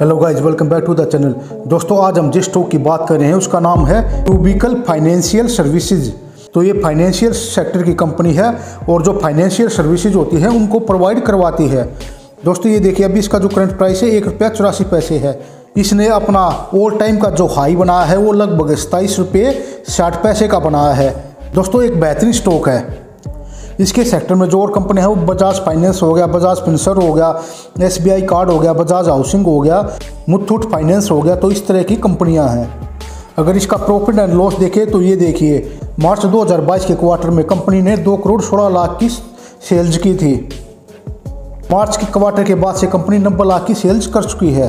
Hello guys welcome back to the channel दोस्तों, आज हम जिस स्टॉक की बात कर रहे हैं, उसका नाम है ट्यूबिकल फाइनेंशियल सर्विसेज़ तो ये फाइनेंशियल सेक्टर की कंपनी है और जो फाइनेंशियल सर्विसेज़ होती है, उनको प्रोवाइड करवाती है। दोस्तों, ये देखिए, अभी इसका जो करंट प्राइस है, एक रुपया चौरासी पैसे है। इसने अपना ऑल टाइम का जो हाई बनाया है, वो लगभग सताईस रुपये साठ पैसे का बनाया है। दोस्तों, एक बेहतरीन स्टॉक है। इसके सेक्टर में जो और कंपनी है, वो बजाज फाइनेंस हो गया बजाज फिंसर हो गया एसबीआई कार्ड हो गया बजाज हाउसिंग हो गया मुथूट फाइनेंस हो गया तो इस तरह की कंपनियाँ हैं। अगर इसका प्रॉफिट एंड लॉस देखें तो ये देखिए, मार्च 2022 के क्वार्टर में कंपनी ने दो करोड़ सोलह लाख की सेल्स की थी। मार्च के क्वार्टर के बाद से कंपनी नब्बे लाख की सेल्स कर चुकी है।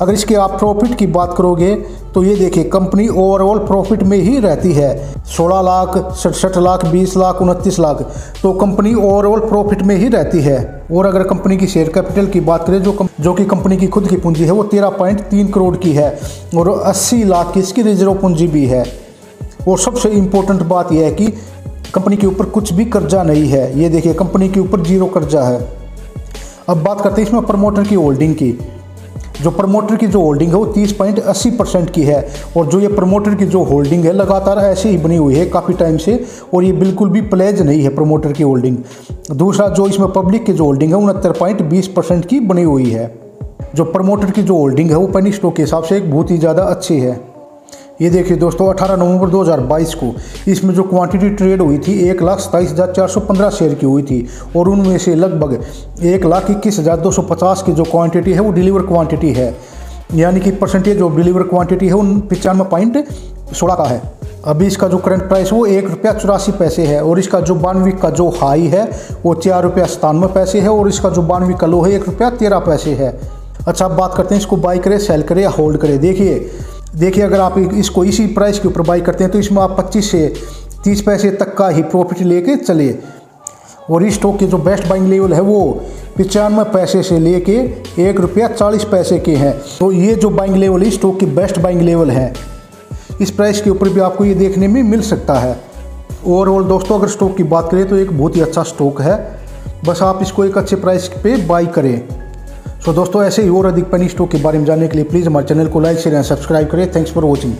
अगर इसके आप प्रॉफिट की बात करोगे तो ये देखिए कंपनी ओवरऑल प्रॉफिट में ही रहती है। 16 लाख सड़सठ लाख 20 लाख उनतीस लाख तो कंपनी ओवरऑल प्रॉफिट में ही रहती है। और अगर कंपनी की शेयर कैपिटल की बात करें जो कम, जो कि कंपनी की खुद की पूंजी है वो तेरह पॉइंट तीन करोड़ की है और अस्सी लाख की इसकी रिज़र्व पूंजी भी है। और सबसे इम्पोर्टेंट बात यह है कि कंपनी के ऊपर कुछ भी कर्जा नहीं है। ये देखिए कंपनी के ऊपर ज़ीरो कर्जा है। अब बात करते हैं इसमें प्रमोटर की होल्डिंग की। जो प्रमोटर की जो होल्डिंग है वो तीस पॉइंट अस्सी परसेंट की है और जो ये प्रमोटर की जो होल्डिंग है लगातार ऐसे ही बनी हुई है काफ़ी टाइम से और ये बिल्कुल भी प्लेज नहीं है प्रमोटर की होल्डिंग दूसरा जो इसमें पब्लिक की जो होल्डिंग है उनहत्तर पॉइंट बीस परसेंट की बनी हुई है। जो प्रमोटर की जो होल्डिंग है वो पेनी स्टॉक के हिसाब से एक बहुत ही ज़्यादा अच्छी है। ये देखिए दोस्तों 18 नवंबर 2022 को इसमें जो क्वांटिटी ट्रेड हुई थी, एक लाख सताईस हज़ार चार सौ पंद्रह शेयर की हुई थी और उनमें से लगभग एक लाख इक्कीस हज़ार दो सौ पचास की जो क्वांटिटी है, वो डिलीवर क्वांटिटी है। यानी कि परसेंटेज जो डिलीवर क्वांटिटी है, उन पचानवे पॉइंट सोलह का है। अभी इसका जो करंट प्राइस वो एक रुपया चौरासी पैसे है और इसका जो बानवीक का जो हाई है, वो चार रुपया सतानवे पैसे है और इसका जो बानवीक का लो है, एक रुपया तेरह पैसे है। अच्छा अब बात करते हैं इसको बाई करें सेल करें या होल्ड करें। देखिए देखिए, अगर आप इसको इसी प्राइस के ऊपर बाई करते हैं तो इसमें आप 25 से 30 पैसे तक का ही प्रॉफिट लेके चले और इस स्टॉक के जो बेस्ट बाइंग लेवल है, वो पचानवे पैसे से लेके एक रुपया चालीस पैसे के हैं। तो ये जो बाइंग लेवल है स्टॉक की बेस्ट बाइंग लेवल है, इस प्राइस के ऊपर भी आपको ये देखने में मिल सकता है। ओवरऑल दोस्तों, अगर स्टॉक की बात करें तो एक बहुत ही अच्छा स्टॉक है। बस आप इसको एक अच्छे प्राइस पे बाई करें। तो दोस्तों, ऐसे ही और अधिक पनी स्टॉक के बारे में जानने के लिए प्लीज़ हमारे चैनल को लाइक शेयर एंड सब्सक्राइब करें। Thanks for watching